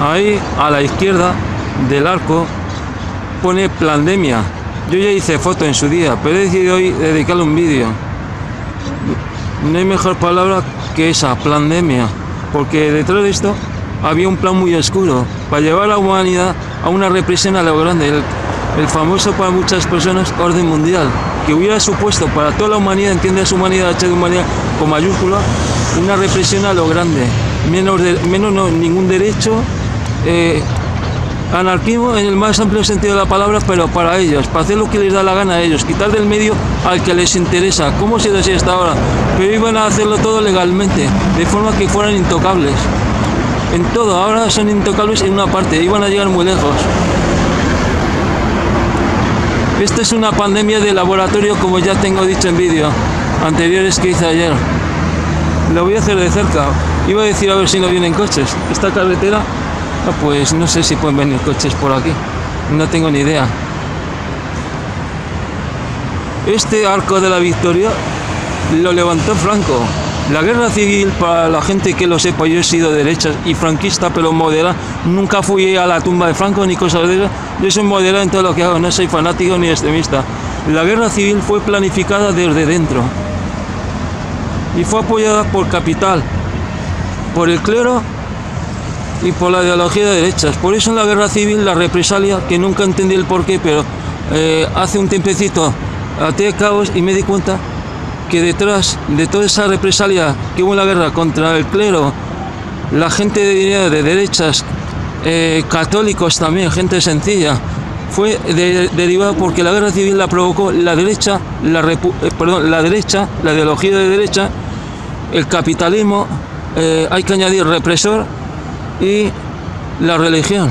Ahí a la izquierda del arco pone pandemia. Yo ya hice foto en su día, pero he decidido hoy dedicarle un vídeo. No hay mejor palabra que esa, pandemia, porque detrás de esto había un plan muy oscuro para llevar a la humanidad a una represión a lo grande, el, famoso para muchas personas orden mundial, que hubiera supuesto para toda la humanidad, entiende su humanidad, H de humanidad con mayúscula, una represión a lo grande, menos, menos no, ningún derecho, eh, anarquismo en el más amplio sentido de la palabra, pero para ellos, para hacer lo que les da la gana a ellos, quitar del medio al que les interesa, como sido así hasta ahora, pero iban a hacerlo todo legalmente, de forma que fueran intocables. En todo, ahora son intocables en una parte, iban a llegar muy lejos. Esta es una pandemia de laboratorio, como ya tengo dicho en vídeo anteriores que hice ayer. Lo voy a hacer de cerca. Iba a decir a ver si no vienen coches. Esta carretera, ah, pues no sé si pueden venir coches por aquí. No tengo ni idea. Este arco de la victoria lo levantó Franco. La guerra civil, para la gente que lo sepa, yo he sido derecha y franquista, pero moderada. Nunca fui a la tumba de Franco ni cosas de eso. Yo soy moderado en todo lo que hago, no soy fanático ni extremista. La guerra civil fue planificada desde dentro y fue apoyada por capital, por el clero y por la ideología de derechas. Por eso en la guerra civil, la represalia, que nunca entendí el porqué, pero eh, hace un tiempecito até cabos y me di cuenta que detrás de toda esa represalia que hubo en la guerra contra el clero, la gente de, de derechas, eh, católicos también, gente sencilla, fue de, derivada porque la guerra civil la provocó la derecha, la, eh, perdón, la derecha, la ideología de derecha, el capitalismo, eh, hay que añadir represor y la religión,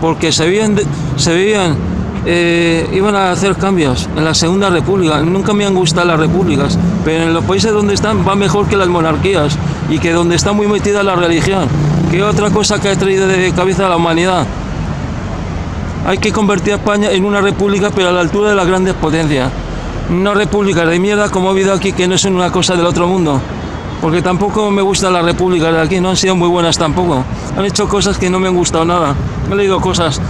porque se veían, se veían eh, iban a hacer cambios en la Segunda República. Nunca me han gustado las repúblicas, pero en los países donde están va mejor que las monarquías y que donde está muy metida la religión, que otra cosa que ha traído de cabeza a la humanidad. Hay que convertir a España en una república, pero a la altura de las grandes potencias. No repúblicas de mierda como ha habido aquí, que no son una cosa del otro mundo. Porque tampoco me gustan las repúblicas de aquí, no han sido muy buenas tampoco. Han hecho cosas que no me han gustado nada. He leído cosas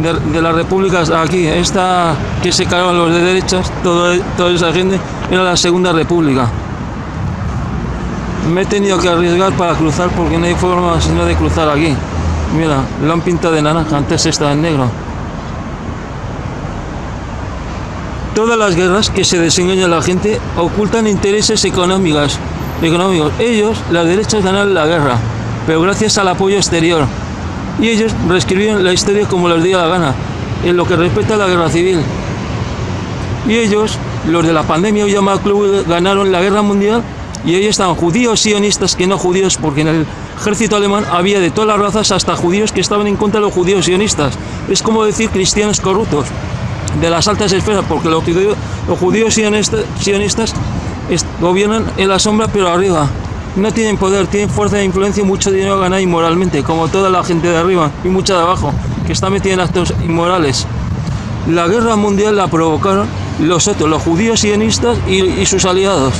de, de, las repúblicas aquí, esta que se cargaban los de derechas, todo, toda esa gente, era la segunda república. Me he tenido que arriesgar para cruzar porque no hay forma sino de cruzar aquí. Mira, lo han pintado de naranja, antes estaba en negro. Todas las guerras que se desengaña la gente ocultan intereses económicos. Económicos. Ellos, las derechas, ganan la guerra, pero gracias al apoyo exterior y ellos reescribieron la historia como les diera la gana, en lo que respecta a la guerra civil. Y ellos, los de la pandemia hoy llamado club, ganaron la guerra mundial y ellos estaban judíos sionistas que no judíos, porque en el ejército alemán había de todas las razas hasta judíos que estaban en contra de los judíos sionistas. Es como decir cristianos corruptos de las altas esferas, porque los judíos, sionistas gobiernan en la sombra pero arriba no tienen poder, tienen fuerza de influencia y mucho dinero a ganar inmoralmente, como toda la gente de arriba y mucha de abajo, que está metida en actos inmorales. La guerra mundial la provocaron los otros, los judíos sionistas y, y sus aliados,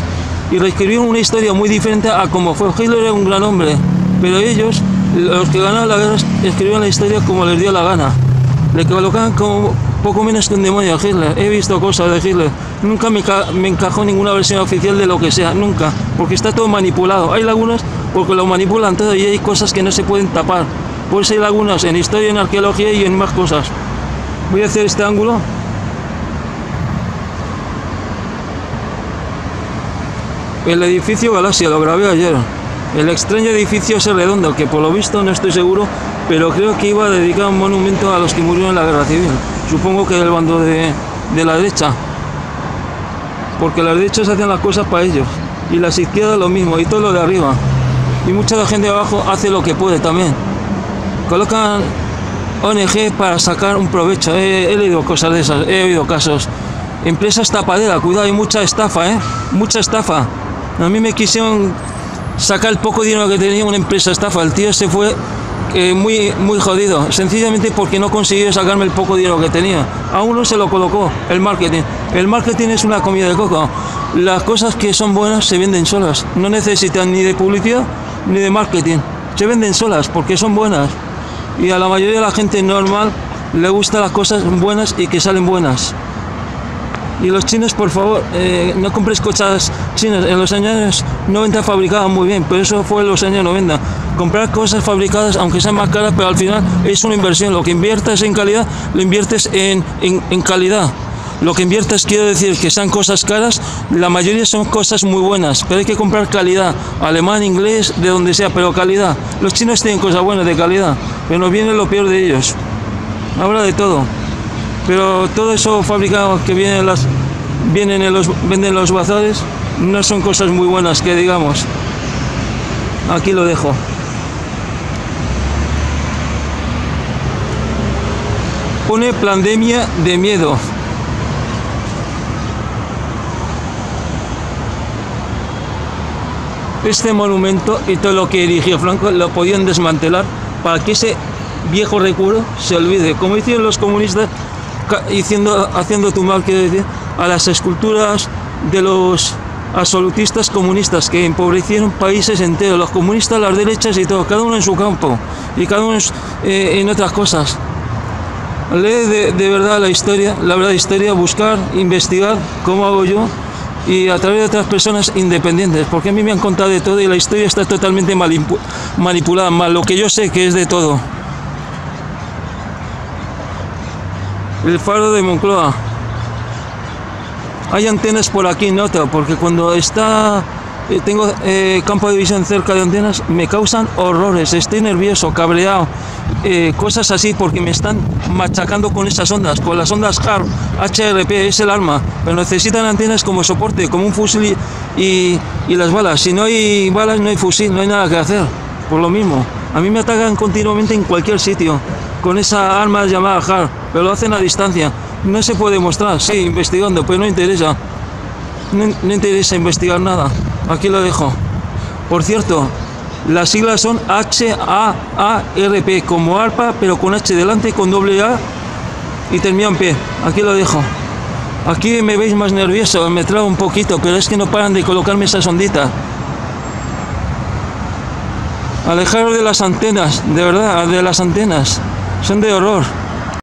y reescribieron una historia muy diferente a como fue. Hitler un gran hombre, pero ellos, los que ganaron la guerra, escribieron la historia como les dio la gana. Le colocaban como poco menos que un demonio a Hitler. He visto cosas de Hitler. Nunca me, me, encajó ninguna versión oficial de lo que sea, nunca. Porque está todo manipulado. Hay lagunas porque lo manipulan todo y hay cosas que no se pueden tapar. Por eso hay lagunas en historia, en arqueología y en más cosas. Voy a hacer este ángulo. El edificio Galaxia, lo grabé ayer. El extraño edificio ese redondo, que por lo visto no estoy seguro, pero creo que iba a dedicar un monumento a los que murieron en la guerra civil. Supongo que del bando de, de la derecha. Porque las derechas hacen las cosas para ellos. Y las izquierdas lo mismo, y todo lo de arriba. Y mucha gente de abajo hace lo que puede también. Colocan ONG para sacar un provecho. He, he leído cosas de esas, he oído casos. Empresas tapaderas, cuidado, hay mucha estafa, ¿eh? Mucha estafa. A mí me quisieron sacar el poco dinero que tenía una empresa estafa. El tío se fue eh, muy, muy jodido, sencillamente porque no consiguió sacarme el poco dinero que tenía. A uno se lo colocó el marketing. El marketing es una comida de coco. Las cosas que son buenas se venden solas. No necesitan ni de publicidad ni de marketing. Se venden solas porque son buenas. Y a la mayoría de la gente normal le gustan las cosas buenas y que salen buenas. Y los chinos, por favor, eh, no compres cosas chinas. En los años 90 fabricaban muy bien, pero eso fue en los años 90. Comprar cosas fabricadas, aunque sean más caras, pero al final es una inversión. Lo que inviertes en calidad, lo inviertes en, en, en calidad. Lo que inviertes, quiero decir que sean cosas caras, la mayoría son cosas muy buenas, pero hay que comprar calidad. Alemán, inglés, de donde sea, pero calidad. Los chinos tienen cosas buenas de calidad, pero nos viene lo peor de ellos. Habla de todo. Pero todo eso fabricado que viene en las, vienen en los, venden en los bazares no son cosas muy buenas que digamos. Aquí lo dejo. Pone pandemia de miedo. Este monumento y todo lo que erigió Franco lo podían desmantelar para que ese viejo recuerdo se olvide, como hicieron los comunistas haciendo, haciendo tumbar, quiero decir, a las esculturas de los absolutistas comunistas que empobrecieron países enteros, los comunistas, las derechas y todo, cada uno en su campo y cada uno eh, en otras cosas. Lee de, de, verdad la historia, la verdad historia, buscar, investigar, como hago yo, y a través de otras personas independientes, porque a mí me han contado de todo y la historia está totalmente manipulada, mal lo que yo sé que es de todo. El faro de Moncloa. Hay antenas por aquí, nota, porque cuando está eh, tengo eh, campo de visión cerca de antenas, me causan horrores, estoy nervioso, cabreado, eh, cosas así, porque me están machacando con esas ondas, con las ondas HARP, HRP, es el arma, pero necesitan antenas como soporte, como un fusil y, y las balas. Si no hay balas, no hay fusil, no hay nada que hacer, por lo mismo. A mí me atacan continuamente en cualquier sitio con esa arma llamada HAR, pero lo hacen a distancia. No se puede mostrar, sí, investigando, pero no interesa. No, interesa investigar nada. Aquí lo dejo. Por cierto, las siglas son H-A-A-R-P, como ARPA, pero con H delante, con doble A y termina en P. Aquí lo dejo. Aquí me veis más nervioso, me trago un poquito, pero es que no paran de colocarme esa sondita. Alejaros de las antenas, de verdad, de las antenas. Son de horror.